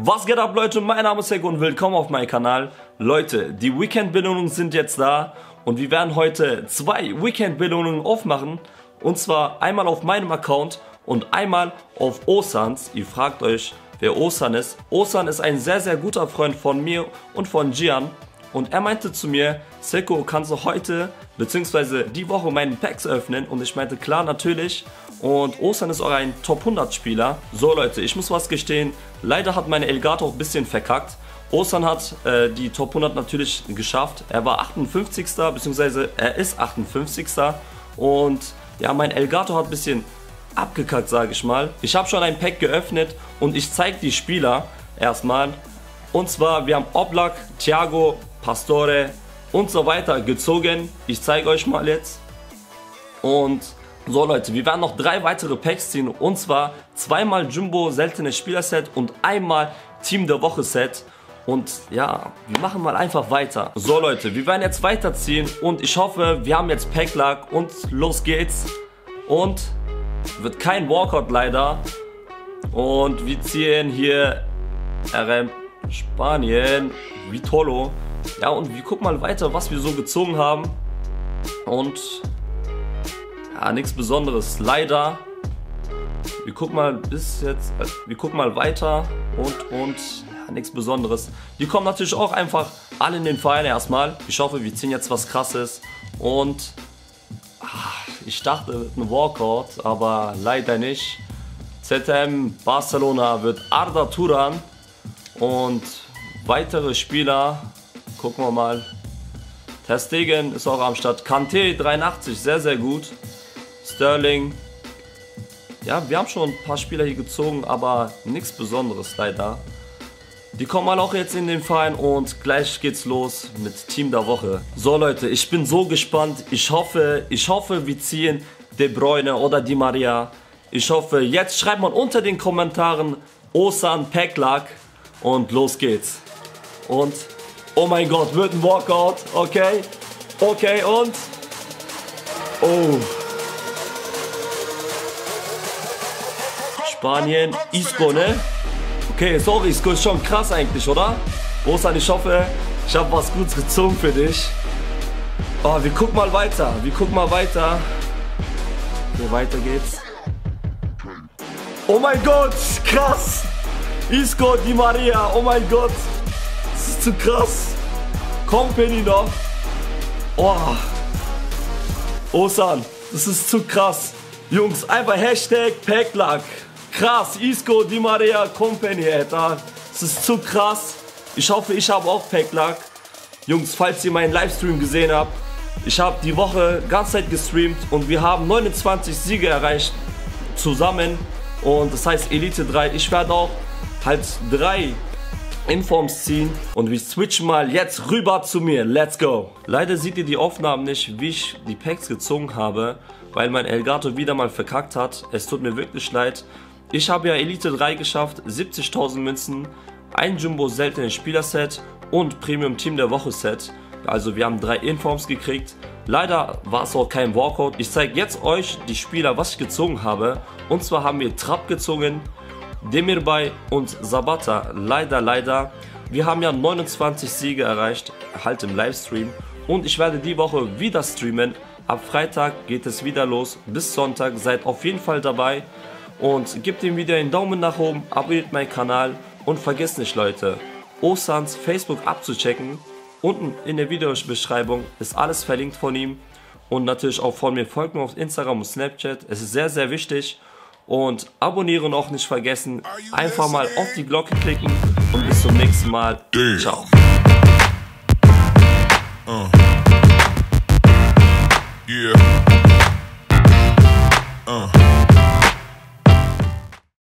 Was geht ab Leute, mein Name ist Heiko und willkommen auf meinem Kanal. Leute, die Weekend-Belohnungen sind jetzt da und wir werden heute zwei Weekend-Belohnungen aufmachen. Und zwar einmal auf meinem Account und einmal auf Osans. Ihr fragt euch, wer Osan ist. Osan ist ein sehr, sehr guter Freund von mir und von Gian. Und er meinte zu mir, Seko, kannst du heute bzw. die Woche meinen Packs öffnen? Und ich meinte, klar, natürlich. Und Osan ist auch ein Top 100 Spieler. So Leute, ich muss was gestehen, leider hat meine Elgato ein bisschen verkackt. Osan hat äh, die Top 100 natürlich geschafft. Er war 58. bzw. er ist 58. Und ja, mein Elgato hat ein bisschen abgekackt, sage ich mal. Ich habe schon ein Pack geöffnet und ich zeige die Spieler erstmal. Und zwar, wir haben Oblak, Thiago, Pastore und so weiter gezogen. Ich zeige euch mal jetzt. Und so Leute, wir werden noch drei weitere Packs ziehen. Und zwar zweimal Jumbo seltenes Spielerset und einmal Team der Woche Set. Und ja, wir machen mal einfach weiter. So Leute, wir werden jetzt weiterziehen und ich hoffe, wir haben jetzt Packlack und los geht's. Und wird kein Walkout leider. Und wir ziehen hier RM Spanien, Vitolo. Ja, und wir gucken mal weiter, was wir so gezogen haben. Und ja, nichts Besonderes. Leider. Wir gucken mal bis jetzt, äh, wir gucken mal weiter und und ja, nichts Besonderes. Die kommen natürlich auch einfach alle in den Verein erstmal. Ich hoffe, wir ziehen jetzt was Krasses und ach, ich dachte mit einem Walkout, aber leider nicht. ZM Barcelona wird Arda Turan und weitere Spieler Gucken wir mal. Testegen ist auch am Start. Kante 83, sehr, sehr gut. Sterling. Ja, wir haben schon ein paar Spieler hier gezogen, aber nichts Besonderes leider. Die kommen mal auch jetzt in den Verein und gleich geht's los mit Team der Woche. So Leute, ich bin so gespannt. Ich hoffe, ich hoffe, wir ziehen De Bruyne oder Di Maria. Ich hoffe, jetzt schreibt man unter den Kommentaren Osan Packlack und los geht's. Und Oh mein Gott, wird ein Walkout. Okay. Okay, und. Oh. Spanien, Isco, ne? Okay, sorry, Isco ist schon krass eigentlich, oder? Rosan, ich hoffe, ich habe was Gutes gezogen für dich. Oh, wir gucken mal weiter. Wir gucken mal weiter. Okay, weiter geht's. Oh mein Gott, krass. Isco, Di Maria, oh mein Gott ist zu krass. Company noch. Oh. Osan, das ist zu krass. Jungs, einfach Hashtag Packlack. Krass, Isco, Di Maria, Company, Alter. Das ist zu krass. Ich hoffe, ich habe auch Packlack. Jungs, falls ihr meinen Livestream gesehen habt, ich habe die Woche ganz Zeit gestreamt und wir haben 29 Siege erreicht zusammen. Und das heißt Elite 3. Ich werde auch halt drei Informs ziehen und wir switchen mal jetzt rüber zu mir. Let's go! Leider seht ihr die Aufnahmen nicht, wie ich die Packs gezogen habe, weil mein Elgato wieder mal verkackt hat. Es tut mir wirklich leid. Ich habe ja Elite 3 geschafft, 70.000 Münzen, ein Jumbo seltenes Spielerset und Premium Team der Woche Set. Also wir haben drei Informs gekriegt. Leider war es auch kein Walkout. Ich zeige jetzt euch die Spieler, was ich gezogen habe. Und zwar haben wir Trapp gezogen, Demirbay und Sabata, leider, leider. Wir haben ja 29 Siege erreicht, halt im Livestream. Und ich werde die Woche wieder streamen. Ab Freitag geht es wieder los. Bis Sonntag seid auf jeden Fall dabei. Und gebt dem Video einen Daumen nach oben, abonniert meinen Kanal. Und vergesst nicht Leute, Osans Facebook abzuchecken. Unten in der Videobeschreibung ist alles verlinkt von ihm. Und natürlich auch von mir folgt mir auf Instagram und Snapchat. Es ist sehr, sehr wichtig. Und abonnieren auch nicht vergessen. Einfach mal auf die Glocke klicken und bis zum nächsten Mal. Ciao. Uh. Yeah.